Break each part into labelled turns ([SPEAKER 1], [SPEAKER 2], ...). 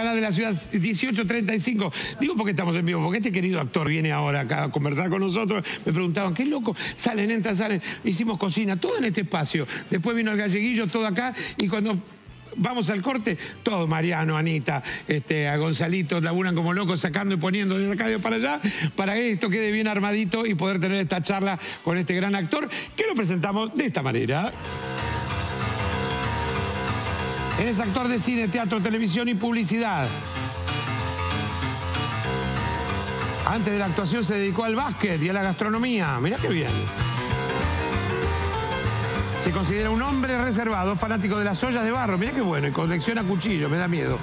[SPEAKER 1] Alcalá de la Ciudad 1835. Digo porque estamos en vivo, porque este querido actor viene ahora acá a conversar con nosotros. Me preguntaban, qué loco, salen, entran, salen. Hicimos cocina, todo en este espacio. Después vino el galleguillo, todo acá, y cuando vamos al corte, todo Mariano, Anita, este, a Gonzalito, laburan como locos sacando y poniendo desde acá y para allá, para que esto quede bien armadito y poder tener esta charla con este gran actor, que lo presentamos de esta manera. Es actor de cine, teatro, televisión y publicidad. Antes de la actuación se dedicó al básquet y a la gastronomía. Mirá qué bien. Se considera un hombre reservado, fanático de las ollas de barro. Mirá qué bueno, y colecciona cuchillos, me da miedo.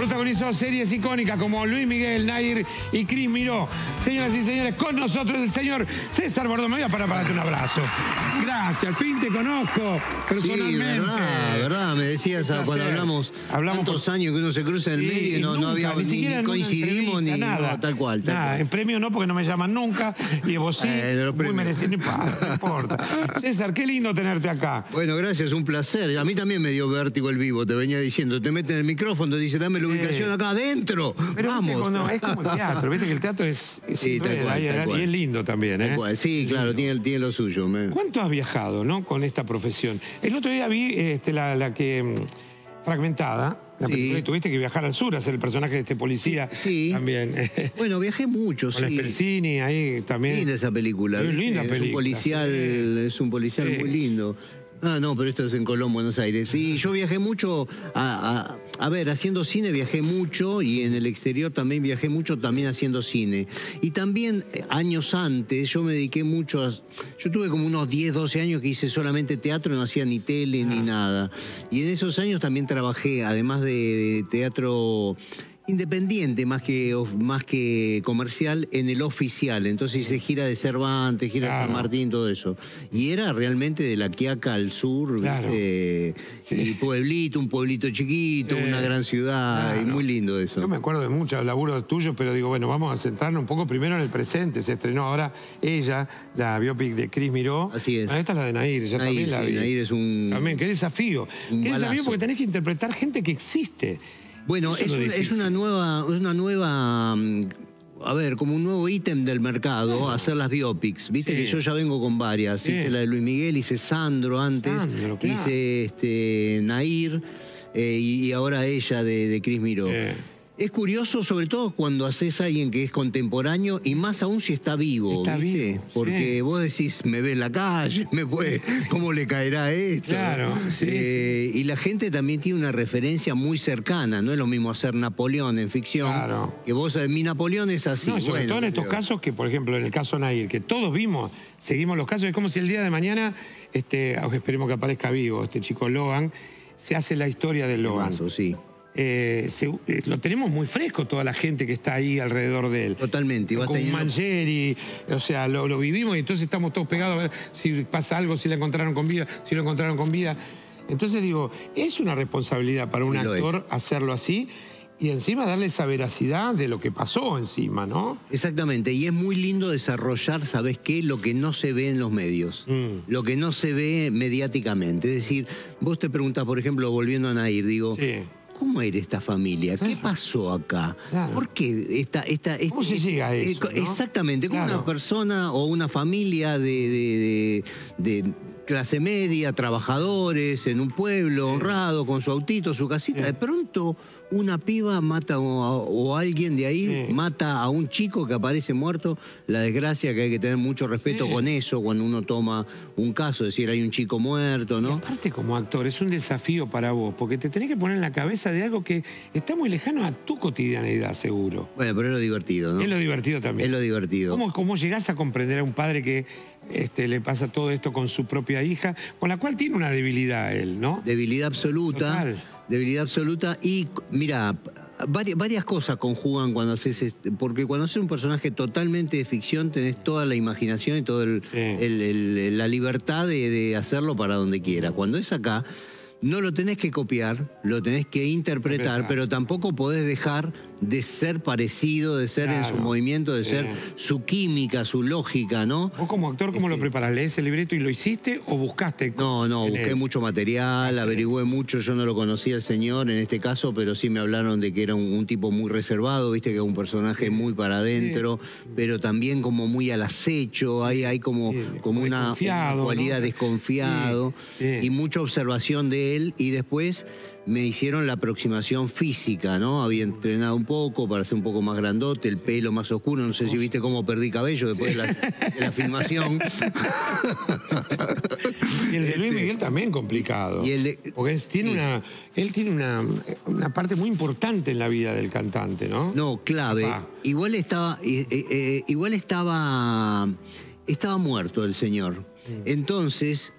[SPEAKER 1] Protagonizó series icónicas como Luis Miguel, Nair y Cris Miró. Señoras y señores, con nosotros el señor César Bordón. Me voy a parar para darte un abrazo. Gracias, al fin te conozco personalmente.
[SPEAKER 2] Sí, verdad, verdad. Me decías cuando hablamos,
[SPEAKER 1] Hablamos
[SPEAKER 2] tantos
[SPEAKER 1] por-
[SPEAKER 2] años que uno se cruza en el
[SPEAKER 1] Sí,
[SPEAKER 2] medio y no, no había
[SPEAKER 1] ni, siquiera una
[SPEAKER 2] coincidimos ni
[SPEAKER 1] nada.
[SPEAKER 2] no, tal cual. Tal
[SPEAKER 1] Nada,
[SPEAKER 2] cual.
[SPEAKER 1] en premio no, porque no me llaman nunca. Y vos sí,
[SPEAKER 2] Eh,
[SPEAKER 1] muy merecido, no importa. César, qué lindo tenerte acá.
[SPEAKER 2] Bueno, gracias, un placer. A mí también me dio vértigo el vivo, te venía diciendo. Te meten el micrófono, te dice, dame la ubicación acá adentro.
[SPEAKER 1] Pero
[SPEAKER 2] Vamos.
[SPEAKER 1] viste, es como el teatro, viste que el teatro es, es
[SPEAKER 2] Sí, tal cual,
[SPEAKER 1] y,
[SPEAKER 2] tal
[SPEAKER 1] y
[SPEAKER 2] cual.
[SPEAKER 1] es lindo también, ¿eh?
[SPEAKER 2] Sí, claro, tiene, tiene lo suyo. me-
[SPEAKER 1] ¿Cuánto has viajado, no, con esta profesión? El otro día vi este, la, la que mm, fragmentada, la
[SPEAKER 2] Sí.
[SPEAKER 1] película, y tuviste que viajar al sur, a ser el personaje de este policía
[SPEAKER 2] Sí.
[SPEAKER 1] también.
[SPEAKER 2] Bueno, viajé mucho,
[SPEAKER 1] Con
[SPEAKER 2] sí.
[SPEAKER 1] Spelsini ahí también.
[SPEAKER 2] Linda esa película. ¿viste?
[SPEAKER 1] linda
[SPEAKER 2] es
[SPEAKER 1] película,
[SPEAKER 2] Un policial,
[SPEAKER 1] sí.
[SPEAKER 2] es un policial muy lindo. Ah, no, pero esto es en Colón, Buenos Aires. Sí, yo viajé mucho, a, a- a ver, haciendo cine viajé mucho y en el exterior también viajé mucho, también haciendo cine. Y también eh, años antes yo me dediqué mucho a... Yo tuve como unos 10, 12 años que hice solamente teatro, no hacía ni tele ni nada. Y en esos años también trabajé, además de teatro independiente más que, más que comercial en el oficial. Entonces hice gira de Cervantes, gira de. San Martín, todo eso. Y era realmente de la Quiaca al sur,
[SPEAKER 1] Claro.
[SPEAKER 2] y pueblito, un pueblito chiquito,
[SPEAKER 1] Sí.
[SPEAKER 2] una gran ciudad, y muy lindo eso.
[SPEAKER 1] Yo me acuerdo de muchos laburos tuyos, pero digo, bueno, vamos a centrarnos un poco primero en el presente. Se estrenó ahora ella, la biopic de Cris Miró.
[SPEAKER 2] Así es.
[SPEAKER 1] Ah, esta es la de Nair, ya
[SPEAKER 2] Nair,
[SPEAKER 1] también la
[SPEAKER 2] sí,
[SPEAKER 1] vi.
[SPEAKER 2] Nair es un-
[SPEAKER 1] También, qué desafío.
[SPEAKER 2] un
[SPEAKER 1] Qué desafío
[SPEAKER 2] balazo.
[SPEAKER 1] porque tenés que interpretar gente que existe.
[SPEAKER 2] Bueno, es, una, es
[SPEAKER 1] difícil.
[SPEAKER 2] una nueva, es una nueva, mm, a ver, como un nuevo ítem del mercado, hacer las biopics. Viste
[SPEAKER 1] Sí.
[SPEAKER 2] que yo ya vengo con varias.
[SPEAKER 1] Sí.
[SPEAKER 2] Hice la de Luis Miguel, hice Sandro antes,
[SPEAKER 1] Sandro, claro.
[SPEAKER 2] hice este, Nair eh, y, y ahora ella de, de Cris Miró.
[SPEAKER 1] Sí.
[SPEAKER 2] Es curioso, sobre todo cuando haces a alguien que es contemporáneo y más aún si está vivo,
[SPEAKER 1] Está
[SPEAKER 2] ¿viste?
[SPEAKER 1] vivo,
[SPEAKER 2] Porque
[SPEAKER 1] sí.
[SPEAKER 2] vos decís, me ve en la calle, me fue, ¿cómo le caerá esto?
[SPEAKER 1] Claro, sí,
[SPEAKER 2] Eh, Y la gente también tiene una referencia muy cercana, no es lo mismo hacer Napoleón en ficción,
[SPEAKER 1] Claro.
[SPEAKER 2] que vos, eh, mi Napoleón es así.
[SPEAKER 1] no, sobre
[SPEAKER 2] bueno,
[SPEAKER 1] todo en estos casos que, por ejemplo, en el caso Nair, que todos vimos, seguimos los casos, es como si el día de mañana, este, aunque esperemos que aparezca vivo, este chico Logan, se hace la historia de Logan.
[SPEAKER 2] Temazo, sí.
[SPEAKER 1] Eh, se- eh, lo tenemos muy fresco toda la gente que está ahí alrededor de él.
[SPEAKER 2] Totalmente, y
[SPEAKER 1] Con
[SPEAKER 2] teniendo-
[SPEAKER 1] o sea, lo, lo vivimos y entonces estamos todos pegados a ver si pasa algo, si la encontraron con vida, si lo encontraron con vida. Entonces digo, es una responsabilidad para un
[SPEAKER 2] Sí,
[SPEAKER 1] actor hacerlo así y encima darle esa veracidad de lo que pasó encima, ¿no?
[SPEAKER 2] Exactamente, y es muy lindo desarrollar, ¿sabes qué? Lo que no se ve en los medios,
[SPEAKER 1] Mm.
[SPEAKER 2] lo que no se ve mediáticamente. Es decir, vos te preguntás, por ejemplo, volviendo a Nair, digo,
[SPEAKER 1] Sí.
[SPEAKER 2] ¿Cómo era esta familia? ¿Qué
[SPEAKER 1] Claro.
[SPEAKER 2] pasó acá?
[SPEAKER 1] Claro.
[SPEAKER 2] ¿Por qué esta... esta
[SPEAKER 1] ¿Cómo
[SPEAKER 2] este-
[SPEAKER 1] se llega a
[SPEAKER 2] eh,
[SPEAKER 1] eso, no?
[SPEAKER 2] Exactamente, como
[SPEAKER 1] Claro.
[SPEAKER 2] una persona o una familia de, de- de- de clase media, trabajadores, en un pueblo honrado, con su autito, su casita, de pronto una piba mata o, o alguien de ahí
[SPEAKER 1] Sí.
[SPEAKER 2] mata a un chico que aparece muerto, la desgracia que hay que tener mucho respeto
[SPEAKER 1] Sí.
[SPEAKER 2] con eso cuando uno toma un caso, decir, hay un chico muerto,
[SPEAKER 1] Y
[SPEAKER 2] ¿no?
[SPEAKER 1] aparte como actor es un desafío para vos, porque te tenés que poner en la cabeza de algo que está muy lejano a tu cotidianeidad, seguro.
[SPEAKER 2] Bueno, pero es lo divertido, ¿no?
[SPEAKER 1] Es lo divertido también.
[SPEAKER 2] Es lo divertido.
[SPEAKER 1] ¿Cómo, cómo llegás a comprender a un padre que este, le pasa todo esto con su propia hija, con la cual tiene una debilidad él, ¿no?
[SPEAKER 2] Debilidad absoluta.
[SPEAKER 1] Total.
[SPEAKER 2] Debilidad absoluta. Y mira, varias, varias cosas conjugan cuando haces. este- porque cuando haces un personaje totalmente de ficción, tenés toda la imaginación y toda
[SPEAKER 1] Sí.
[SPEAKER 2] la libertad de, de hacerlo para donde quiera. Cuando es acá. No lo tenés que copiar, lo tenés que interpretar,
[SPEAKER 1] Interpretar.
[SPEAKER 2] pero tampoco podés dejar de ser parecido, de ser en su movimiento, de
[SPEAKER 1] sí.
[SPEAKER 2] ser su química, su lógica, ¿no?
[SPEAKER 1] ¿Vos como actor cómo lo preparas? ¿Lees el libreto y lo hiciste o buscaste?
[SPEAKER 2] No, no, busqué
[SPEAKER 1] él?
[SPEAKER 2] mucho material, averigüé mucho, yo no lo conocía el señor en este caso, pero sí me hablaron de que era un, un tipo muy reservado, viste que es un personaje muy para adentro, pero también como muy al acecho, hay, hay como, como una, una cualidad
[SPEAKER 1] ¿no?
[SPEAKER 2] desconfiado y mucha observación de él y después me hicieron la aproximación física, ¿no? Había entrenado un poco para ser un poco más grandote, el pelo más oscuro, no sé si viste cómo perdí cabello después de, la, de la filmación.
[SPEAKER 1] Y el de Luis Miguel también complicado.
[SPEAKER 2] Y el de-
[SPEAKER 1] Porque es- tiene
[SPEAKER 2] sí.
[SPEAKER 1] una, él tiene una, una parte muy importante en la vida del cantante, ¿no?
[SPEAKER 2] No, clave. Igual estaba, eh, eh, eh, igual estaba, estaba muerto el señor. Entonces,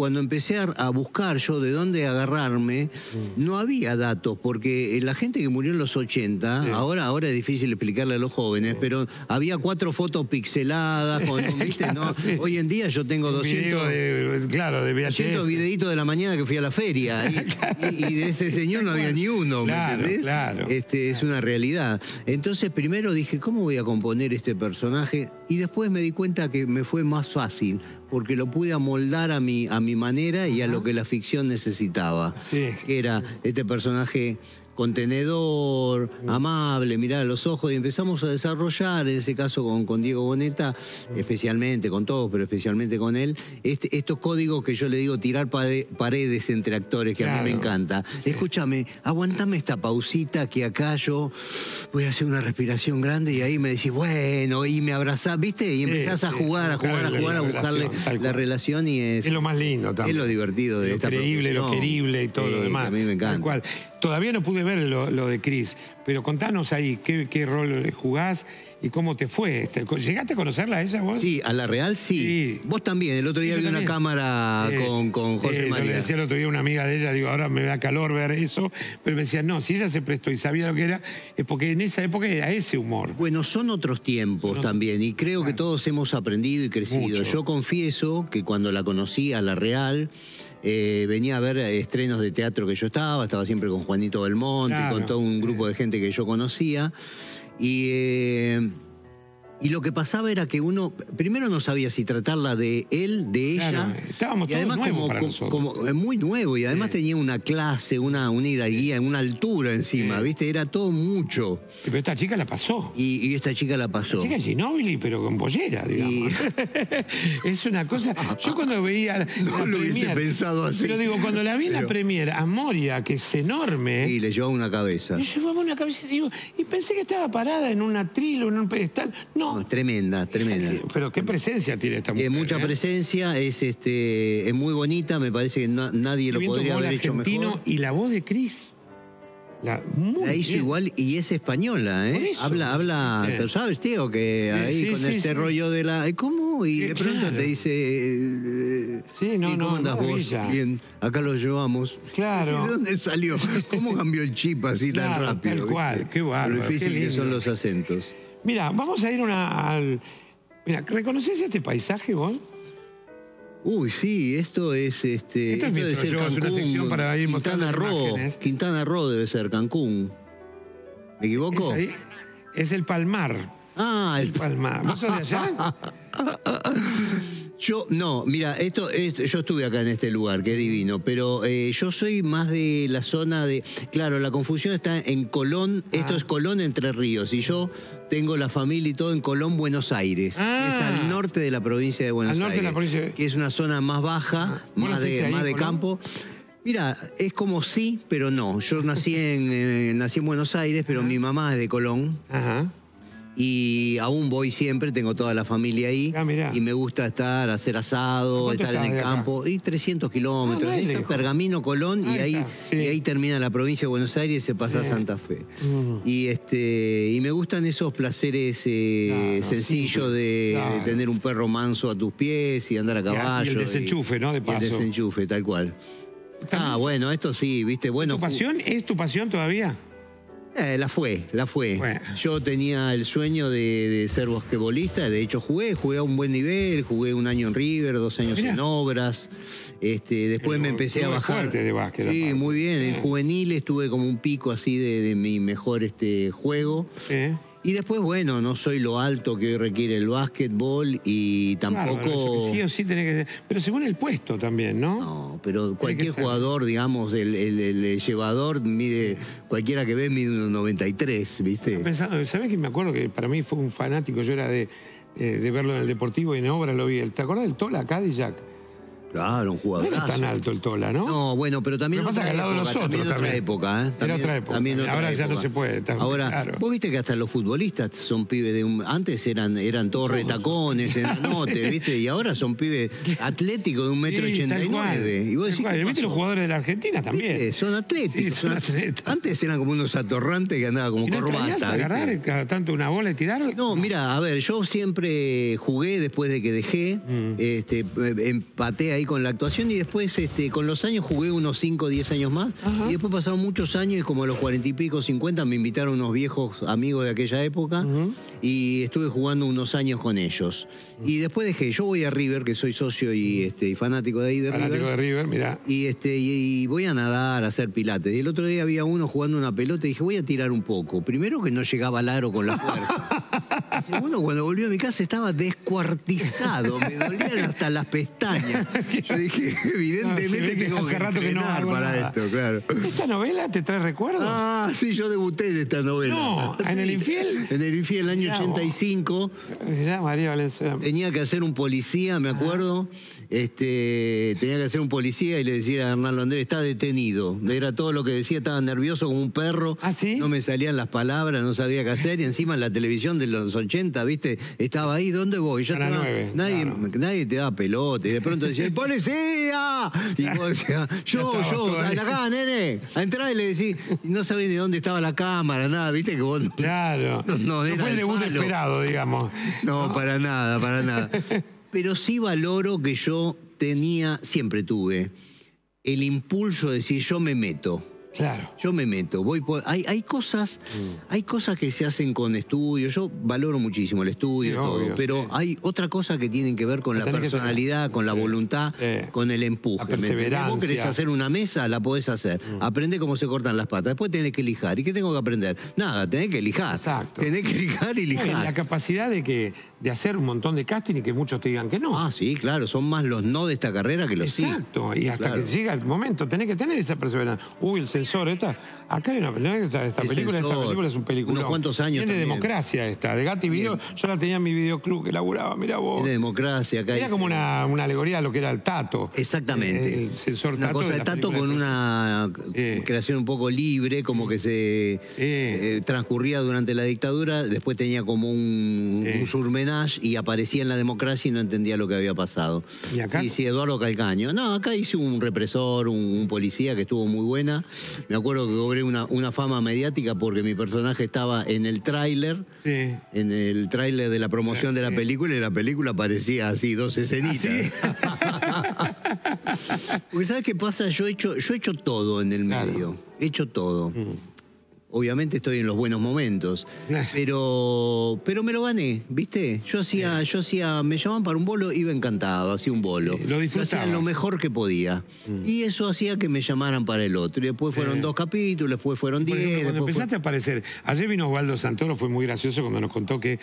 [SPEAKER 2] cuando empecé a, buscar yo de dónde agarrarme, no había datos, porque eh, la gente que murió en los 80,
[SPEAKER 1] Sí.
[SPEAKER 2] ahora, ahora es difícil explicarle a los jóvenes, pero había cuatro fotos pixeladas, con, ¿viste? Hoy en día yo tengo
[SPEAKER 1] Un
[SPEAKER 2] 200...
[SPEAKER 1] video de, claro, de VHS.
[SPEAKER 2] 200 videitos de la mañana que fui a la feria y, y- y de ese señor no había ni uno, ¿me
[SPEAKER 1] Claro,
[SPEAKER 2] entendés?
[SPEAKER 1] claro.
[SPEAKER 2] Este, es una realidad. Entonces primero dije, ¿cómo voy a componer este personaje? Y después me di cuenta que me fue más fácil, porque lo pude amoldar a mi, a mi manera y a lo que la ficción necesitaba.
[SPEAKER 1] Sí.
[SPEAKER 2] Que era este personaje contenedor, amable, mirar a los ojos, y empezamos a desarrollar, en ese caso con, con Diego Boneta, especialmente, con todos, pero especialmente con él, este- estos códigos que yo le digo tirar pare- paredes entre actores, que a mí me encanta. Escúchame, aguantame esta pausita que acá yo voy a hacer una respiración grande y ahí me decís, bueno, y me abrazás, ¿viste? Y empezás a jugar, a jugar, a jugar, a buscarle
[SPEAKER 1] relación,
[SPEAKER 2] la relación y es...
[SPEAKER 1] Es lo más lindo también.
[SPEAKER 2] Es lo divertido de
[SPEAKER 1] lo
[SPEAKER 2] esta
[SPEAKER 1] creíble, lo querible y todo lo demás.
[SPEAKER 2] a mí me encanta.
[SPEAKER 1] Todavía no pude ver lo, lo de Chris, pero contanos ahí qué, qué rol jugás y cómo te fue. Este, ¿Llegaste a conocerla a ella vos?
[SPEAKER 2] Sí, a la Real sí.
[SPEAKER 1] Sí.
[SPEAKER 2] Vos también, el otro día vi una cámara
[SPEAKER 1] Eh,
[SPEAKER 2] con, con José
[SPEAKER 1] eh, Yo
[SPEAKER 2] María.
[SPEAKER 1] le decía el otro día a una amiga de ella, digo, ahora me da calor ver eso, pero me decía, no, si ella se prestó y sabía lo que era, es porque en esa época era ese humor.
[SPEAKER 2] Bueno, son otros tiempos
[SPEAKER 1] Son-
[SPEAKER 2] también y creo que todos hemos aprendido y crecido.
[SPEAKER 1] Mucho.
[SPEAKER 2] Yo confieso que cuando la conocí a la Real, eh, venía a ver estrenos de teatro que yo estaba, estaba siempre con Juanito Belmonte,
[SPEAKER 1] Claro.
[SPEAKER 2] con todo un grupo de gente que yo conocía. Y, eh, y lo que pasaba era que uno, primero no sabía si tratarla de él, de ella.
[SPEAKER 1] Claro, estábamos
[SPEAKER 2] y
[SPEAKER 1] todos
[SPEAKER 2] además
[SPEAKER 1] nuevos
[SPEAKER 2] como,
[SPEAKER 1] para
[SPEAKER 2] como-
[SPEAKER 1] nosotros.
[SPEAKER 2] como- es muy nuevo y además tenía una clase, una, una hidalguía, una altura encima,
[SPEAKER 1] Sí.
[SPEAKER 2] ¿viste? Era todo mucho.
[SPEAKER 1] Pero esta chica la pasó.
[SPEAKER 2] Y, y esta chica la pasó.
[SPEAKER 1] La chica es Ginóbili, pero con pollera, digamos. es una cosa. Yo cuando veía.
[SPEAKER 2] No
[SPEAKER 1] la
[SPEAKER 2] lo hubiese
[SPEAKER 1] premier,
[SPEAKER 2] pensado así.
[SPEAKER 1] Pero digo, cuando la vi en la premier a Moria, que es enorme.
[SPEAKER 2] Y le llevaba una cabeza.
[SPEAKER 1] Yo llevaba una cabeza y digo, y pensé que estaba parada en un atril o en un pedestal. No.
[SPEAKER 2] No, tremenda, tremenda.
[SPEAKER 1] Pero qué presencia tiene esta mujer.
[SPEAKER 2] Tiene mucha
[SPEAKER 1] ¿eh?
[SPEAKER 2] presencia, es este, es muy bonita, me parece que na- nadie lo podría haber hecho mejor.
[SPEAKER 1] y la voz de Cris. La, muy
[SPEAKER 2] La hizo
[SPEAKER 1] bien.
[SPEAKER 2] igual y es española, ¿eh? Habla, habla,
[SPEAKER 1] Sí.
[SPEAKER 2] ¿tú sabes, tío? Que
[SPEAKER 1] Sí,
[SPEAKER 2] ahí
[SPEAKER 1] sí,
[SPEAKER 2] con este rollo de la. ¿y ¿Cómo? Y de pronto
[SPEAKER 1] claro.
[SPEAKER 2] te dice. eh,
[SPEAKER 1] Sí, no,
[SPEAKER 2] ¿y
[SPEAKER 1] no,
[SPEAKER 2] ¿Cómo andás vos?
[SPEAKER 1] maravilla.
[SPEAKER 2] Bien, acá lo llevamos.
[SPEAKER 1] Claro.
[SPEAKER 2] ¿De dónde salió? ¿Cómo cambió el chip así tan rápido?
[SPEAKER 1] tal cual, qué bárbaro,
[SPEAKER 2] Lo difícil
[SPEAKER 1] qué
[SPEAKER 2] que son los acentos.
[SPEAKER 1] Mira, vamos a ir una, al. Mira, ¿reconoces este paisaje vos?
[SPEAKER 2] Uy, sí, esto es este.
[SPEAKER 1] Esto es
[SPEAKER 2] debe
[SPEAKER 1] mientras
[SPEAKER 2] ser
[SPEAKER 1] yo hago una
[SPEAKER 2] Cancún,
[SPEAKER 1] sección para ir
[SPEAKER 2] Quintana Roo.
[SPEAKER 1] imágenes.
[SPEAKER 2] Quintana Roo debe ser Cancún. ¿Me equivoco?
[SPEAKER 1] Es, ahí, es el Palmar.
[SPEAKER 2] Ah,
[SPEAKER 1] El
[SPEAKER 2] el-
[SPEAKER 1] Palmar. ¿Vos sos de allá?
[SPEAKER 2] yo, no, mira, esto, yo estuve acá en este lugar, que es divino, pero eh, yo soy más de la zona de. Claro, la confusión está en Colón, esto
[SPEAKER 1] Ah.
[SPEAKER 2] es Colón Entre Ríos, y yo tengo la familia y todo en Colón, Buenos Aires.
[SPEAKER 1] Ah.
[SPEAKER 2] Es al norte de la provincia de Buenos
[SPEAKER 1] Al norte de
[SPEAKER 2] Aires.
[SPEAKER 1] la provincia de-
[SPEAKER 2] Que es una zona más baja,
[SPEAKER 1] Ah. ¿Vos
[SPEAKER 2] más de,
[SPEAKER 1] ahí,
[SPEAKER 2] más de
[SPEAKER 1] Colón?
[SPEAKER 2] campo. Mira, es como sí, pero no. Yo nací en, eh, nací en Buenos Aires, pero mi mamá es de Colón.
[SPEAKER 1] Ajá.
[SPEAKER 2] Y aún voy siempre, tengo toda la familia ahí.
[SPEAKER 1] Ah, mirá.
[SPEAKER 2] Y me gusta estar, hacer asado,
[SPEAKER 1] ¿Cuánto
[SPEAKER 2] estar en el campo. Y 300 kilómetros.
[SPEAKER 1] Ah, no.
[SPEAKER 2] Pergamino, Colón, y
[SPEAKER 1] Ahí
[SPEAKER 2] ahí,
[SPEAKER 1] está, sí.
[SPEAKER 2] y ahí termina la provincia de Buenos Aires y se pasa a. Santa Fe.
[SPEAKER 1] Mm.
[SPEAKER 2] Y este y me gustan esos placeres eh, sencillos de, tener un perro manso a tus pies y andar a
[SPEAKER 1] y
[SPEAKER 2] caballo.
[SPEAKER 1] el desenchufe, ¿no? De
[SPEAKER 2] y
[SPEAKER 1] paso.
[SPEAKER 2] el desenchufe, tal cual.
[SPEAKER 1] También
[SPEAKER 2] Ah, bueno, esto sí, viste, bueno.
[SPEAKER 1] ¿Tu pasión es tu pasión todavía?
[SPEAKER 2] Eh, la fue, la fue.
[SPEAKER 1] Bueno.
[SPEAKER 2] Yo tenía el sueño de, de ser basquetbolista, de hecho jugué, jugué a un buen nivel, jugué un año en River, dos años
[SPEAKER 1] Mirá.
[SPEAKER 2] en Obras. Este, después me empecé a bajar.
[SPEAKER 1] de básquet,
[SPEAKER 2] Sí, muy bien. En
[SPEAKER 1] Sí.
[SPEAKER 2] juveniles tuve como un pico así de, de mi mejor este, juego. Y después, bueno, no soy lo alto que hoy requiere el básquetbol y tampoco.
[SPEAKER 1] Claro, sí o sí tiene que ser. Pero según el puesto también, ¿no?
[SPEAKER 2] No, pero cualquier jugador, digamos, el, el- el llevador mide, cualquiera que ve mide unos 93, ¿viste?
[SPEAKER 1] Pensando, ¿Sabés que me acuerdo que para mí fue un fanático? Yo era de, eh, de verlo en el Deportivo y en obra lo vi. ¿Te acordás del Tola Cadillac?
[SPEAKER 2] Claro, un
[SPEAKER 1] No
[SPEAKER 2] jugador.
[SPEAKER 1] era tan alto el Tola, ¿no?
[SPEAKER 2] No, bueno, pero también
[SPEAKER 1] Lo que pasa que al lado de
[SPEAKER 2] época,
[SPEAKER 1] los
[SPEAKER 2] también otra
[SPEAKER 1] también.
[SPEAKER 2] época, ¿eh?
[SPEAKER 1] Era
[SPEAKER 2] También-
[SPEAKER 1] otra época.
[SPEAKER 2] también otra
[SPEAKER 1] Ahora ya no
[SPEAKER 2] época.
[SPEAKER 1] se puede, está
[SPEAKER 2] Ahora,
[SPEAKER 1] claro.
[SPEAKER 2] vos viste que hasta los futbolistas son pibes de un... Antes eran, eran todos retacones, enanotes, ¿viste? Y ahora son pibes atléticos de un metro ochenta y nueve. Y vos decís. ¿qué
[SPEAKER 1] ¿Viste los jugadores de la Argentina también?
[SPEAKER 2] ¿Viste? Son atléticos.
[SPEAKER 1] Sí, son atletas.
[SPEAKER 2] Antes eran como unos atorrantes que andaban como
[SPEAKER 1] ¿Y no
[SPEAKER 2] corbata.
[SPEAKER 1] agarrar cada tanto una bola y tirar?
[SPEAKER 2] No, mira, a ver, yo siempre jugué después de que dejé,
[SPEAKER 1] Mm.
[SPEAKER 2] este, empaté ahí con la actuación y después este, con los años jugué unos 5 o 10 años más y después pasaron muchos años y como a los 40 y pico, 50 me invitaron unos viejos amigos de aquella época y estuve jugando unos años con ellos. Y después dejé, yo voy a River, que soy socio y, este, y fanático de ahí de
[SPEAKER 1] Fanático
[SPEAKER 2] River.
[SPEAKER 1] de River, mira.
[SPEAKER 2] Y, este, y, y voy a nadar, a hacer pilates. Y el otro día había uno jugando una pelota y dije, voy a tirar un poco. Primero que no llegaba al aro con la fuerza. Segundo, cuando volví a mi casa estaba descuartizado, me dolían hasta las pestañas. Yo dije,
[SPEAKER 1] No,
[SPEAKER 2] evidentemente
[SPEAKER 1] que
[SPEAKER 2] tengo
[SPEAKER 1] hace
[SPEAKER 2] que
[SPEAKER 1] rato que no
[SPEAKER 2] para
[SPEAKER 1] nada.
[SPEAKER 2] esto, claro.
[SPEAKER 1] ¿Esta novela te trae recuerdos?
[SPEAKER 2] Ah, sí, yo debuté de esta novela.
[SPEAKER 1] No, ¿en
[SPEAKER 2] Sí,
[SPEAKER 1] El Infiel?
[SPEAKER 2] En el infiel, el año
[SPEAKER 1] Mirá vos.
[SPEAKER 2] 85.
[SPEAKER 1] Ya, María Valenzuela.
[SPEAKER 2] Tenía que hacer un policía, me acuerdo. Este, tenía que hacer un policía y le decía a Hernán Andrés, está detenido. Era todo lo que decía, estaba nervioso como un perro.
[SPEAKER 1] ¿Ah, sí?
[SPEAKER 2] No me salían las palabras, no sabía qué hacer. Y encima en la televisión de los 80, ¿viste? Estaba ahí, ¿dónde voy? Yo estaba-
[SPEAKER 1] 9,
[SPEAKER 2] nadie,
[SPEAKER 1] claro.
[SPEAKER 2] nadie te da pelota. Y de pronto decía, ¡el policía! Y vos decías, yo, yo,
[SPEAKER 1] ahí.
[SPEAKER 2] acá, nene. A entrar y le decís, no sabés de dónde estaba la cámara, nada, ¿viste? Que vos no-
[SPEAKER 1] Claro.
[SPEAKER 2] No, no, era
[SPEAKER 1] fue el
[SPEAKER 2] el
[SPEAKER 1] debut
[SPEAKER 2] palo.
[SPEAKER 1] esperado, digamos.
[SPEAKER 2] no, para nada, para nada. Pero sí valoro que yo tenía, siempre tuve, el impulso de decir yo me meto.
[SPEAKER 1] Claro.
[SPEAKER 2] Yo me meto, voy por- hay, hay cosas,
[SPEAKER 1] Mm.
[SPEAKER 2] hay cosas que se hacen con estudio. Yo valoro muchísimo el estudio,
[SPEAKER 1] Sí,
[SPEAKER 2] todo,
[SPEAKER 1] obvio,
[SPEAKER 2] pero
[SPEAKER 1] sí.
[SPEAKER 2] hay otra cosa que tienen que ver con
[SPEAKER 1] La
[SPEAKER 2] personalidad, con la voluntad, con el empuje.
[SPEAKER 1] La perseverancia. Mm.
[SPEAKER 2] Vos querés hacer una mesa, la podés hacer. Aprende cómo se cortan las patas. Después tenés que lijar. ¿Y qué tengo que aprender? Nada, tenés que lijar.
[SPEAKER 1] Exacto.
[SPEAKER 2] Tenés que lijar y
[SPEAKER 1] No, y
[SPEAKER 2] lijar.
[SPEAKER 1] la capacidad de que de hacer un montón de casting y que muchos te digan que no.
[SPEAKER 2] Ah, sí, claro, son más los no de esta carrera que los sí.
[SPEAKER 1] Exacto, y hasta
[SPEAKER 2] Claro.
[SPEAKER 1] que llega el momento, tenés que tener esa perseverancia. Uy, el esta. Acá hay una película, esta, esta
[SPEAKER 2] El
[SPEAKER 1] película, esta
[SPEAKER 2] Sensor,
[SPEAKER 1] película es un película.
[SPEAKER 2] unos cuantos años
[SPEAKER 1] Tiene democracia esta, de Gatti Video. Yo la tenía en mi videoclub que laburaba, mira vos.
[SPEAKER 2] Tiene democracia acá.
[SPEAKER 1] Era como una, una alegoría a lo que era el Tato.
[SPEAKER 2] Exactamente.
[SPEAKER 1] El sensor
[SPEAKER 2] una
[SPEAKER 1] Tato.
[SPEAKER 2] cosa
[SPEAKER 1] de la
[SPEAKER 2] Tato con
[SPEAKER 1] de
[SPEAKER 2] una
[SPEAKER 1] Sí.
[SPEAKER 2] creación un poco libre, como que se eh, transcurría durante la dictadura, después tenía como un, un surmenage y aparecía en la democracia y no entendía lo que había pasado.
[SPEAKER 1] ¿Y acá?
[SPEAKER 2] Sí, sí, Eduardo Calcaño. No, acá hice un represor, un, un policía que estuvo muy buena. Me acuerdo que cobré una, una fama mediática porque mi personaje estaba en el tráiler.
[SPEAKER 1] Sí.
[SPEAKER 2] En el tráiler de la promoción de la película y la película parecía así, dos escenitas. Porque ¿sabes qué pasa? Yo he hecho, yo he hecho todo en el
[SPEAKER 1] Claro.
[SPEAKER 2] medio. He hecho todo. Obviamente estoy en los buenos momentos. Pero, pero me lo gané, ¿viste? Yo hacía, yo hacía, me llamaban para un bolo, iba encantado, hacía un bolo.
[SPEAKER 1] Sí, lo
[SPEAKER 2] Yo
[SPEAKER 1] disfrutabas.
[SPEAKER 2] hacía lo mejor que podía. Y eso hacía que me llamaran para el otro. Y después fueron dos capítulos, después fueron diez.
[SPEAKER 1] ejemplo, cuando
[SPEAKER 2] después fue-
[SPEAKER 1] empezaste a aparecer, ayer vino Osvaldo Santoro, fue muy gracioso cuando nos contó que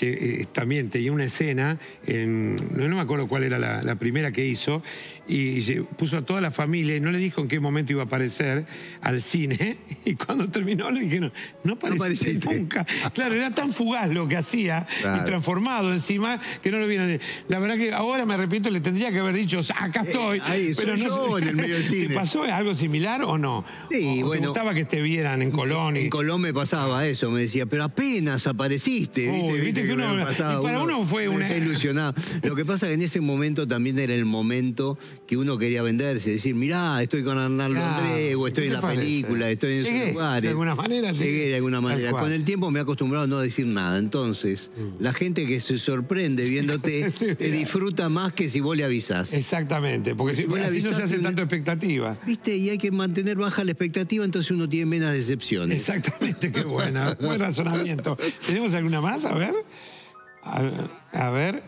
[SPEAKER 1] eh, también tenía una escena, en, no, no me acuerdo cuál era la, la primera que hizo, y se puso a toda la familia y no le dijo en qué momento iba a aparecer al cine, y cuando terminó le dijeron, no apareciste
[SPEAKER 2] apareciste.
[SPEAKER 1] nunca. Claro, era tan fugaz lo que hacía,
[SPEAKER 2] Claro.
[SPEAKER 1] y transformado encima, que no lo vieron. La verdad que ahora me arrepiento, le tendría que haber dicho, acá estoy.
[SPEAKER 2] Eh, ahí, soy yo en el medio del
[SPEAKER 1] ¿Te
[SPEAKER 2] cine.
[SPEAKER 1] pasó algo similar o no?
[SPEAKER 2] Sí,
[SPEAKER 1] ¿O- o
[SPEAKER 2] bueno.
[SPEAKER 1] ¿Te gustaba que te vieran en Colón? y-
[SPEAKER 2] En Colón me pasaba eso, me decía, pero apenas apareciste, ¿viste?
[SPEAKER 1] Uy, viste que uno-
[SPEAKER 2] me pasaba,
[SPEAKER 1] y para uno fue una-
[SPEAKER 2] Está ilusionado. Lo que pasa es que en ese momento también era el momento que uno quería venderse, decir, mirá, estoy con Hernán
[SPEAKER 1] Claro.
[SPEAKER 2] Andrés, o estoy
[SPEAKER 1] ¿Qué
[SPEAKER 2] en
[SPEAKER 1] te
[SPEAKER 2] la
[SPEAKER 1] parece?
[SPEAKER 2] película, estoy en esos lugares.
[SPEAKER 1] de alguna manera.
[SPEAKER 2] Llegué de alguna manera. Con el tiempo me he acostumbrado a no decir nada. Entonces,
[SPEAKER 1] Mm.
[SPEAKER 2] la gente que se sorprende viéndote te disfruta más que si vos le avisás.
[SPEAKER 1] Exactamente, porque si,
[SPEAKER 2] vos le
[SPEAKER 1] así no se hace tanto expectativa.
[SPEAKER 2] ¿Viste? Y hay que mantener baja la expectativa, entonces uno tiene menos decepciones.
[SPEAKER 1] Exactamente, qué buena. Buen razonamiento. ¿Tenemos alguna más? A ver. A, a ver.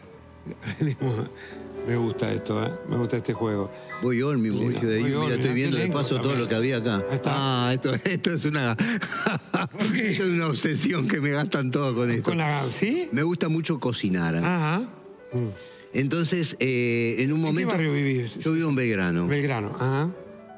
[SPEAKER 1] Me gusta esto, ¿eh? Me gusta este juego.
[SPEAKER 2] Voy Olmi, Mauricio de
[SPEAKER 1] Voy
[SPEAKER 2] Ayun. Mira, estoy viendo de paso todo lo que había acá. Ah, esto, esto es una. esto es una obsesión que me gastan todo con esto.
[SPEAKER 1] Con la, ¿Sí?
[SPEAKER 2] Me gusta mucho cocinar.
[SPEAKER 1] Ajá. Mm.
[SPEAKER 2] Entonces, eh, en un
[SPEAKER 1] ¿En qué
[SPEAKER 2] momento.
[SPEAKER 1] barrio vivís?
[SPEAKER 2] Yo vivo en Belgrano.
[SPEAKER 1] Belgrano. Ajá.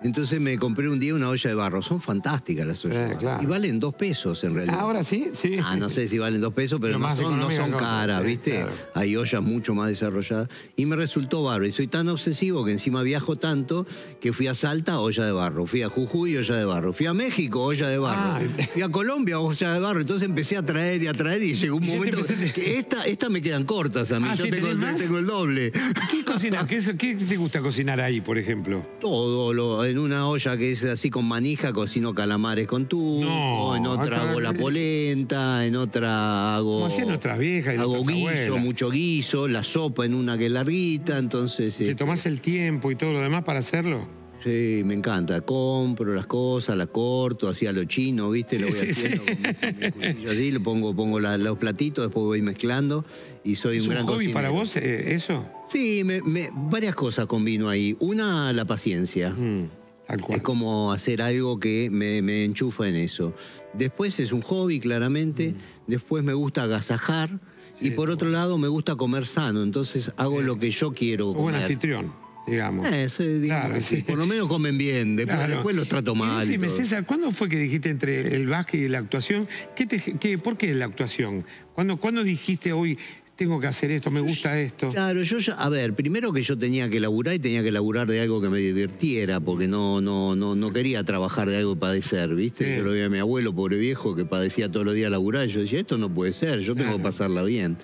[SPEAKER 2] Entonces me compré un día una olla de barro. Son fantásticas las ollas
[SPEAKER 1] Eh,
[SPEAKER 2] de barro.
[SPEAKER 1] claro.
[SPEAKER 2] Y valen dos pesos en realidad.
[SPEAKER 1] Ahora sí, sí.
[SPEAKER 2] Ah, no sé si valen dos pesos, pero
[SPEAKER 1] Pero
[SPEAKER 2] no son, no caras,
[SPEAKER 1] sí,
[SPEAKER 2] ¿viste?
[SPEAKER 1] claro.
[SPEAKER 2] Hay ollas mucho más desarrolladas. Y me resultó bárbaro. Y soy tan obsesivo que encima viajo tanto que fui a Salta, olla de barro. Fui a Jujuy, olla de barro. Fui a México, olla de barro.
[SPEAKER 1] Ah,
[SPEAKER 2] Fui a Colombia, olla de barro. Entonces empecé a traer y a traer y llegó un
[SPEAKER 1] te
[SPEAKER 2] momento que esta, esta me quedan cortas a mí.
[SPEAKER 1] Ah,
[SPEAKER 2] Yo
[SPEAKER 1] ¿sí,
[SPEAKER 2] tengo, el doble.
[SPEAKER 1] ¿Qué cocinas? ¿Qué, es- qué te gusta cocinar ahí, por ejemplo?
[SPEAKER 2] Todo, lo, en una olla que es así con manija, cocino calamares con tubo,
[SPEAKER 1] No,
[SPEAKER 2] en otra hago la polenta, en otra hago...
[SPEAKER 1] Como hacían nuestras viejas y
[SPEAKER 2] Hago guiso,
[SPEAKER 1] abuelas.
[SPEAKER 2] mucho guiso, la sopa en una que es larguita, entonces...
[SPEAKER 1] ¿Te
[SPEAKER 2] eh,
[SPEAKER 1] tomás el tiempo y todo lo demás para hacerlo?
[SPEAKER 2] sí, me encanta. Compro las cosas, las corto, así a lo chino, ¿viste? Lo
[SPEAKER 1] Sí,
[SPEAKER 2] voy
[SPEAKER 1] sí,
[SPEAKER 2] haciendo con mi- con mi cuchillo así, pongo, pongo la- los platitos, después voy mezclando y soy
[SPEAKER 1] ¿Es
[SPEAKER 2] un
[SPEAKER 1] un
[SPEAKER 2] gran
[SPEAKER 1] hobby
[SPEAKER 2] cocinero.
[SPEAKER 1] para vos eh, eso?
[SPEAKER 2] Sí, me- me- varias cosas combino ahí. Una, la paciencia.
[SPEAKER 1] Mm.
[SPEAKER 2] Es como hacer algo que me, me enchufa en eso. Después es un hobby, claramente. Después me gusta agasajar. y por otro lado me gusta comer sano. Entonces hago lo que yo quiero
[SPEAKER 1] Sos buen
[SPEAKER 2] comer.
[SPEAKER 1] anfitrión, digamos.
[SPEAKER 2] Eh, digamos
[SPEAKER 1] Claro,
[SPEAKER 2] sí. Por lo menos comen bien. Después,
[SPEAKER 1] Claro.
[SPEAKER 2] después los trato mal.
[SPEAKER 1] decime. César, ¿cuándo fue que dijiste entre el básquet y la actuación? ¿Qué te, qué, ¿Por qué la actuación? ¿Cuándo, ¿Cuándo dijiste hoy tengo que hacer esto, me gusta esto?
[SPEAKER 2] Claro, yo ya, a ver, primero que yo tenía que laburar y tenía que laburar de algo que me divirtiera, porque no, no, no, no quería trabajar de algo y padecer, ¿viste?
[SPEAKER 1] Sí.
[SPEAKER 2] Yo lo veía a mi abuelo, pobre viejo, que padecía todos los días laburar, y yo decía, esto no puede ser, yo tengo que pasarla bien.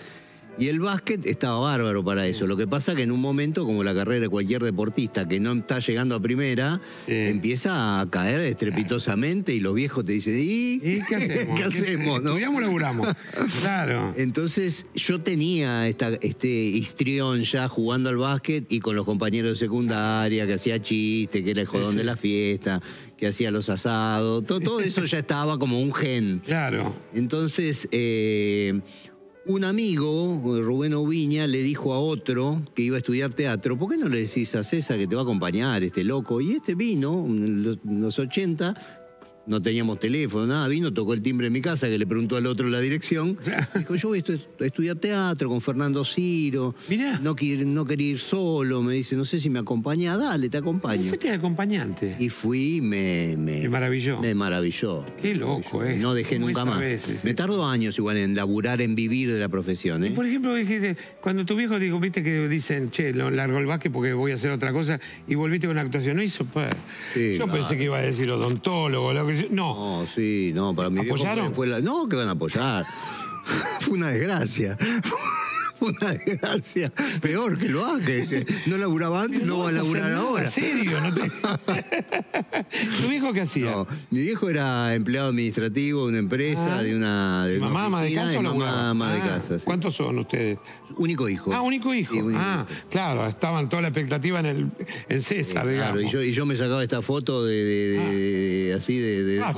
[SPEAKER 2] Y el básquet estaba bárbaro para eso. Lo que pasa que en un momento, como la carrera de cualquier deportista que no está llegando a primera, empieza a caer estrepitosamente y los viejos te dicen, ¿y,
[SPEAKER 1] ¿Y qué hacemos?
[SPEAKER 2] ¿Qué hacemos? no?
[SPEAKER 1] ¿Estudiamos o laburamos? Claro.
[SPEAKER 2] Entonces yo tenía esta, este histrión ya jugando al básquet y con los compañeros de secundaria, que hacía chiste, que era el jodón
[SPEAKER 1] Sí.
[SPEAKER 2] de la fiesta, que hacía los asados, todo, todo eso ya estaba como un gen.
[SPEAKER 1] Claro.
[SPEAKER 2] Entonces, eh, un amigo, Rubén Oviña, le dijo a otro que iba a estudiar teatro, ¿por qué no le decís a César que te va a acompañar este loco? Y este vino, en los, en los 80, no teníamos teléfono, nada, vino, tocó el timbre en mi casa, que le preguntó al otro la dirección. Dijo, yo voy a estu- a estudiar teatro con Fernando Ciro.
[SPEAKER 1] Mirá.
[SPEAKER 2] No, no quería ir solo, me dice, no sé si me acompaña, dale, te acompaño.
[SPEAKER 1] Fuiste de acompañante.
[SPEAKER 2] Y fui, me, me,
[SPEAKER 1] Te maravilló.
[SPEAKER 2] Me maravilló.
[SPEAKER 1] Qué loco es.
[SPEAKER 2] No dejé
[SPEAKER 1] ¿Cómo
[SPEAKER 2] nunca más.
[SPEAKER 1] veces,
[SPEAKER 2] Me
[SPEAKER 1] eh?
[SPEAKER 2] tardó años igual en laburar, en vivir de la profesión. ¿eh?
[SPEAKER 1] Y por ejemplo, dijiste, cuando tu viejo dijo, viste que dicen, che, lo largo el básquet porque voy a hacer otra cosa, y volviste con la actuación, no hizo.
[SPEAKER 2] Sí,
[SPEAKER 1] Yo
[SPEAKER 2] claro.
[SPEAKER 1] pensé que iba a decir odontólogo, lo que. No.
[SPEAKER 2] No, sí, no, para viejo
[SPEAKER 1] ¿Apoyaron?
[SPEAKER 2] fue, fue la- No, que van a apoyar. fue una desgracia. Una desgracia. Peor que lo hace. No laburaba antes, no va a laburar ahora.
[SPEAKER 1] ¿En serio? ¿No te- ¿Tu viejo qué hacía?
[SPEAKER 2] No, mi viejo era empleado administrativo de una empresa,
[SPEAKER 1] Ah.
[SPEAKER 2] de una, de una
[SPEAKER 1] ¿Mamá de
[SPEAKER 2] oficina,
[SPEAKER 1] casa
[SPEAKER 2] y
[SPEAKER 1] o
[SPEAKER 2] mamá ama de
[SPEAKER 1] Ah,
[SPEAKER 2] casa. sí.
[SPEAKER 1] ¿Cuántos son ustedes?
[SPEAKER 2] Único hijo.
[SPEAKER 1] Ah, único hijo.
[SPEAKER 2] Sí, único
[SPEAKER 1] ah,
[SPEAKER 2] hijo.
[SPEAKER 1] claro, estaban toda la expectativa en, el, en César, digamos.
[SPEAKER 2] Claro, y yo, y yo me sacaba esta foto de, de- de- así de, de, de
[SPEAKER 1] Ah,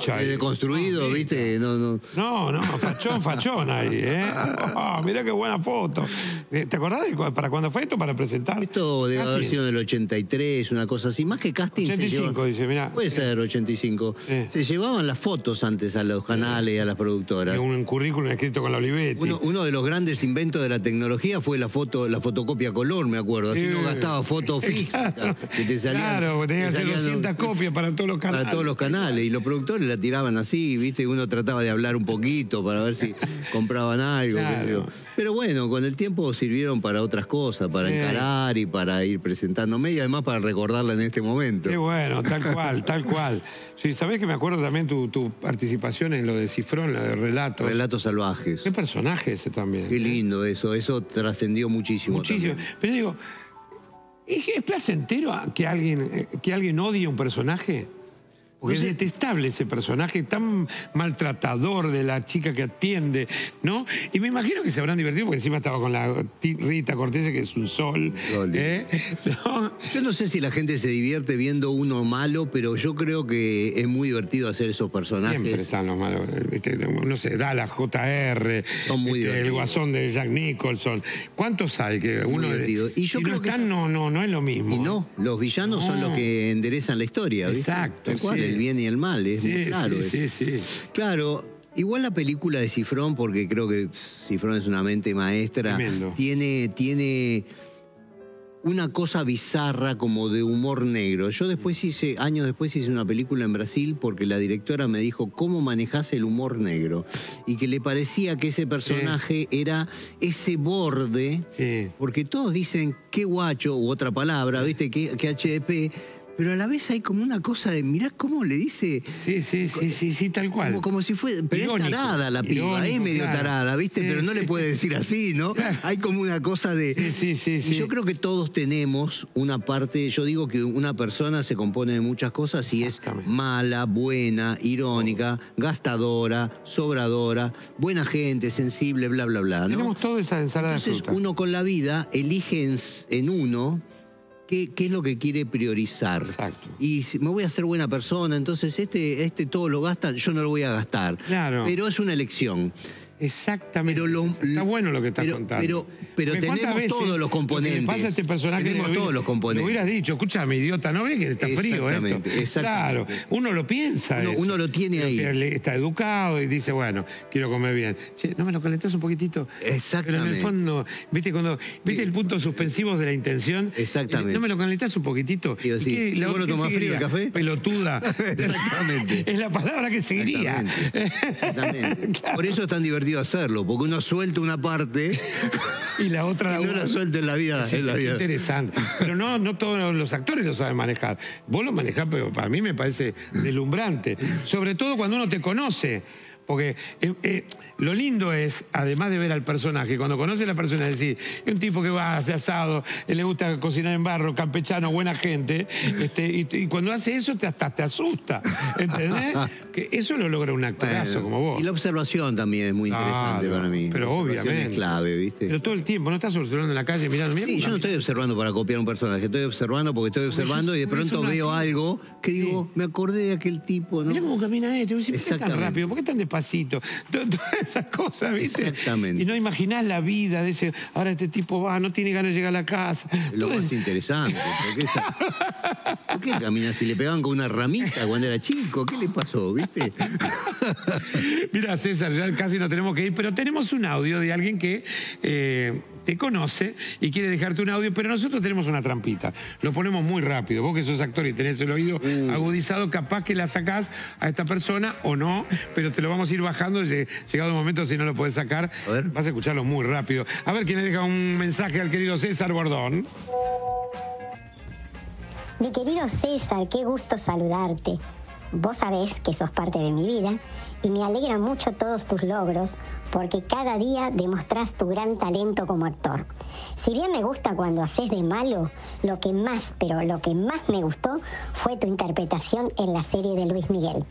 [SPEAKER 2] ¿viste? No, no.
[SPEAKER 1] No, no, fachón, fachón ahí, ¿eh? Ah, mirá qué buena foto. Eh, ¿Te acordás de cu- para cuándo fue esto? Para presentar.
[SPEAKER 2] Esto debe haber sido en el 83, una cosa así. Más que casting. se
[SPEAKER 1] 85,
[SPEAKER 2] lleva-
[SPEAKER 1] dice, mirá.
[SPEAKER 2] Puede ser 85.
[SPEAKER 1] Sí.
[SPEAKER 2] Se llevaban las fotos antes a los canales y a las productoras.
[SPEAKER 1] Tengo un currículum escrito con la Olivetti.
[SPEAKER 2] Uno, uno de los grandes inventos de la tecnología fue la foto, la fotocopia color, me acuerdo. Así
[SPEAKER 1] Sí.
[SPEAKER 2] no gastaba foto fija.
[SPEAKER 1] Claro,
[SPEAKER 2] que te salían-
[SPEAKER 1] claro, tenías que hacer
[SPEAKER 2] salían
[SPEAKER 1] 200 copias para todos los canales.
[SPEAKER 2] Para todos los canales. Y los productores la tiraban así, ¿viste? Uno trataba de hablar un poquito para ver si compraban algo.
[SPEAKER 1] Claro.
[SPEAKER 2] Pero bueno, con el tiempo sirvieron para otras cosas, para
[SPEAKER 1] Sí.
[SPEAKER 2] encarar y para ir presentándome y además para recordarla en este momento.
[SPEAKER 1] Qué bueno, tal cual, tal cual. Sí, sabés que me acuerdo también tu, tu participación en lo de Cifrón, lo de relatos.
[SPEAKER 2] Relatos salvajes.
[SPEAKER 1] Qué personaje ese también.
[SPEAKER 2] Qué
[SPEAKER 1] ¿eh?
[SPEAKER 2] lindo eso, eso trascendió muchísimo.
[SPEAKER 1] Muchísimo.
[SPEAKER 2] también.
[SPEAKER 1] Pero digo, ¿es, es placentero que alguien, eh, que alguien odie un personaje? Porque
[SPEAKER 2] No sé-
[SPEAKER 1] es detestable ese personaje tan maltratador de la chica que atiende, ¿no? Y me imagino que se habrán divertido porque encima estaba con la Rita Cortese, que es un sol. ¿eh? ¿No?
[SPEAKER 2] Yo no sé si la gente se divierte viendo uno malo, pero yo creo que es muy divertido hacer esos personajes.
[SPEAKER 1] Siempre están los malos. ¿viste? No sé, Dallas, JR,
[SPEAKER 2] Son muy
[SPEAKER 1] este, el guasón de Jack Nicholson. ¿Cuántos hay? que uno
[SPEAKER 2] divertido. Y yo
[SPEAKER 1] si
[SPEAKER 2] creo
[SPEAKER 1] no
[SPEAKER 2] que
[SPEAKER 1] están, no, no, no es lo mismo.
[SPEAKER 2] Y no, los villanos son los que enderezan la historia. ¿viste?
[SPEAKER 1] Exacto, sí.
[SPEAKER 2] El bien y el mal, es muy claro.
[SPEAKER 1] sí, sí, sí.
[SPEAKER 2] Claro, igual la película de Cifrón, porque creo que Cifrón es una mente maestra,
[SPEAKER 1] Tremendo.
[SPEAKER 2] tiene, tiene una cosa bizarra como de humor negro. Yo después hice, años después hice una película en Brasil porque la directora me dijo cómo manejás el humor negro y que le parecía que ese personaje era ese borde
[SPEAKER 1] Sí.
[SPEAKER 2] porque todos dicen qué guacho u otra palabra, ¿viste? Que, que HDP, pero a la vez hay como una cosa de, mirá cómo le dice,
[SPEAKER 1] Sí, sí, sí, sí, sí, tal cual.
[SPEAKER 2] como, como si fuera, pero
[SPEAKER 1] Irónico,
[SPEAKER 2] es tarada la piba, es medio
[SPEAKER 1] claro.
[SPEAKER 2] tarada, ¿viste?
[SPEAKER 1] Sí,
[SPEAKER 2] pero no
[SPEAKER 1] sí.
[SPEAKER 2] le puede decir así, ¿no?
[SPEAKER 1] Claro.
[SPEAKER 2] Hay como una cosa de...
[SPEAKER 1] Sí, sí, sí,
[SPEAKER 2] Y
[SPEAKER 1] sí.
[SPEAKER 2] yo creo que todos tenemos una parte, yo digo que una persona se compone de muchas cosas y es mala, buena, irónica, gastadora, sobradora, buena gente, sensible, bla, bla, bla, ¿no?
[SPEAKER 1] Tenemos toda esa ensalada de
[SPEAKER 2] Entonces
[SPEAKER 1] fruta.
[SPEAKER 2] uno con la vida elige en, en uno qué, qué es lo que quiere priorizar.
[SPEAKER 1] Exacto.
[SPEAKER 2] Y si me voy a ser buena persona, entonces este, este todo lo gasta, yo no lo voy a gastar.
[SPEAKER 1] Claro.
[SPEAKER 2] Pero es una elección.
[SPEAKER 1] Exactamente.
[SPEAKER 2] Pero lo-
[SPEAKER 1] Está bueno lo que estás
[SPEAKER 2] pero-
[SPEAKER 1] contando.
[SPEAKER 2] pero- pero
[SPEAKER 1] Porque ¿cuántas
[SPEAKER 2] tenemos todos los
[SPEAKER 1] lo que
[SPEAKER 2] componentes.
[SPEAKER 1] pasa a este personaje
[SPEAKER 2] Tenemos
[SPEAKER 1] hubiera-
[SPEAKER 2] todos los componentes.
[SPEAKER 1] Le hubieras dicho, escúchame, idiota, no ves que está frío esto.
[SPEAKER 2] Exactamente, exactamente.
[SPEAKER 1] Claro, uno lo piensa.
[SPEAKER 2] Uno-
[SPEAKER 1] eso.
[SPEAKER 2] uno lo tiene ahí.
[SPEAKER 1] Está educado y dice, bueno, quiero comer bien. Che, ¿no me lo calentás un poquitito? Pero en
[SPEAKER 2] Exactamente.
[SPEAKER 1] el fondo, ¿viste cuando viste el punto suspensivo de la intención?
[SPEAKER 2] Exactamente.
[SPEAKER 1] ¿No me lo calentás un poquitito?
[SPEAKER 2] Digo,
[SPEAKER 1] ¿Y
[SPEAKER 2] sí.
[SPEAKER 1] qué-
[SPEAKER 2] ¿Y vos lo tomás frío el café?
[SPEAKER 1] Pelotuda.
[SPEAKER 2] Exactamente.
[SPEAKER 1] es la palabra que seguiría.
[SPEAKER 2] Exactamente. Por eso es tan divertido hacerlo, porque uno suelta una parte
[SPEAKER 1] y la otra
[SPEAKER 2] y no la suelta en la vida.
[SPEAKER 1] Sí,
[SPEAKER 2] en la
[SPEAKER 1] qué
[SPEAKER 2] vida.
[SPEAKER 1] interesante. Pero no, no todos los actores lo saben manejar. Vos lo manejás, pero para mí me parece deslumbrante. Sobre todo cuando uno te conoce. Porque eh, eh, lo lindo es, además de ver al personaje, cuando conoces a la persona, es decir, es un tipo que va, hace asado, eh, le gusta cocinar en barro, campechano, buena gente, este, y, y cuando hace eso te, hasta te asusta. ¿Entendés? Que eso lo logra un actorazo
[SPEAKER 2] Bueno,
[SPEAKER 1] como vos.
[SPEAKER 2] Y la observación también es muy interesante para mí.
[SPEAKER 1] Pero obviamente.
[SPEAKER 2] Es clave, ¿viste?
[SPEAKER 1] Pero todo el tiempo, no estás observando en la calle mirando.
[SPEAKER 2] Sí, yo no estoy observando para copiar un personaje, estoy observando porque estoy observando
[SPEAKER 1] yo-
[SPEAKER 2] y de pronto
[SPEAKER 1] no
[SPEAKER 2] veo
[SPEAKER 1] así.
[SPEAKER 2] algo que digo, me acordé de aquel tipo, ¿no?
[SPEAKER 1] Mirá cómo camina este, ¿por qué tan rápido? ¿Por qué tan despacito? Todas esas cosas, ¿viste?
[SPEAKER 2] Exactamente.
[SPEAKER 1] Y no imaginás la vida de ese, ahora este tipo va, no tiene ganas de llegar a la casa.
[SPEAKER 2] Lo más
[SPEAKER 1] es-
[SPEAKER 2] interesante. ¿Por qué, esa- ¿Por qué camina si le pegaban con una ramita cuando era chico? ¿Qué le pasó, viste?
[SPEAKER 1] Mira, César, ya casi nos tenemos que ir, pero tenemos un audio de alguien que eh, te conoce y quiere dejarte un audio, pero nosotros tenemos una trampita. Lo ponemos muy rápido. Vos que sos actor y tenés el oído
[SPEAKER 2] Uh.
[SPEAKER 1] agudizado, capaz que la sacás a esta persona o no, pero te lo vamos a ir bajando. lle- Llegado el momento, si no lo podés sacar,
[SPEAKER 2] A ver.
[SPEAKER 1] vas a escucharlo muy rápido. A ver quién le deja un mensaje al querido César Bordón.
[SPEAKER 3] Mi querido César, qué gusto saludarte. Vos sabés que sos parte de mi vida y me alegra mucho todos tus logros porque cada día demostrás tu gran talento como actor. Si bien me gusta cuando haces de malo, lo que más, pero lo que más me gustó fue tu interpretación en la serie de Luis Miguel.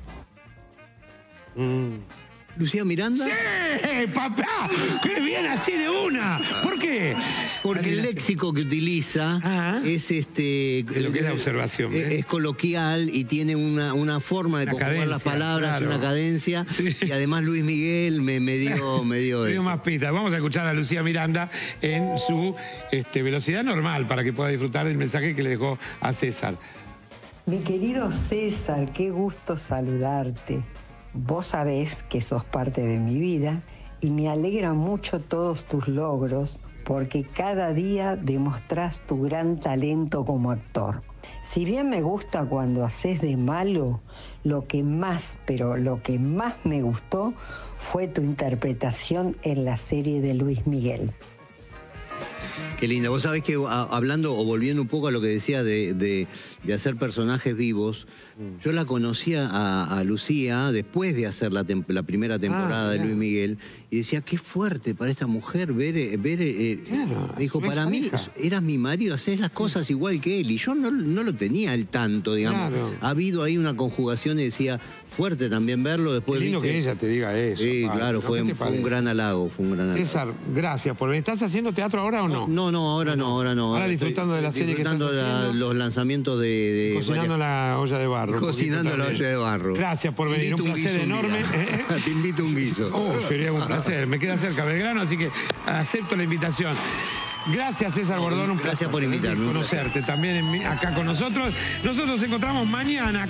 [SPEAKER 2] Lucía Miranda.
[SPEAKER 1] ¡Eh, papá! ¡Qué bien así de una! ¿Por qué?
[SPEAKER 2] Porque el léxico que utiliza
[SPEAKER 1] Ajá.
[SPEAKER 2] es este.
[SPEAKER 1] De lo que es la observación,
[SPEAKER 2] Es,
[SPEAKER 1] ¿ves?
[SPEAKER 2] es coloquial y tiene una, una forma de
[SPEAKER 1] Una
[SPEAKER 2] conjugar las palabras,
[SPEAKER 1] claro.
[SPEAKER 2] una cadencia.
[SPEAKER 1] Sí.
[SPEAKER 2] Y además Luis Miguel me, me dio, me dio eso.
[SPEAKER 1] más pistas. Vamos a escuchar a Lucía Miranda en su este, velocidad normal para que pueda disfrutar del mensaje que le dejó a César.
[SPEAKER 4] Mi querido César, qué gusto saludarte. Vos sabés que sos parte de mi vida y me alegra mucho todos tus logros porque cada día demostrás tu gran talento como actor. Si bien me gusta cuando haces de malo, lo que más, pero lo que más me gustó fue tu interpretación en la serie de Luis Miguel.
[SPEAKER 2] Qué linda. Vos sabés que a- hablando o volviendo un poco a lo que decía de, de- de hacer personajes vivos,
[SPEAKER 1] Mm.
[SPEAKER 2] yo la conocía a, a Lucía después de hacer la, tem- la primera temporada de. Luis Miguel y decía, qué fuerte para esta mujer ver... eh, ver eh,
[SPEAKER 1] Claro,
[SPEAKER 2] dijo, para mí eras mi marido, haces las cosas igual que él. Y yo no, no lo tenía al tanto, digamos.
[SPEAKER 1] Claro.
[SPEAKER 2] Ha habido ahí una conjugación y decía, fuerte también verlo.
[SPEAKER 1] Qué
[SPEAKER 2] Después
[SPEAKER 1] lindo
[SPEAKER 2] viste-
[SPEAKER 1] que ella te diga eso.
[SPEAKER 2] Sí, claro,
[SPEAKER 1] ¿Qué
[SPEAKER 2] fue, un gran halago, fue un gran halago.
[SPEAKER 1] César, gracias por venir. ¿Estás haciendo teatro ahora o no?
[SPEAKER 2] No, no, ahora no, ahora no.
[SPEAKER 1] Ahora disfrutando de la serie que estás
[SPEAKER 2] disfrutando la-
[SPEAKER 1] haciendo.
[SPEAKER 2] los lanzamientos de... de
[SPEAKER 1] Cocinando
[SPEAKER 2] varias-
[SPEAKER 1] la olla de barro. un
[SPEAKER 2] Cocinando la olla de barro.
[SPEAKER 1] Gracias por venir, un placer
[SPEAKER 2] guiso un
[SPEAKER 1] enorme.
[SPEAKER 2] día. Te invito un guiso.
[SPEAKER 1] Oh, sería un placer. Me queda cerca Belgrano, así que acepto la invitación. Gracias, César Bordón. Un
[SPEAKER 2] Gracias
[SPEAKER 1] placer
[SPEAKER 2] por invitarme, un
[SPEAKER 1] conocerte también en acá con nosotros. Nosotros nos encontramos mañana.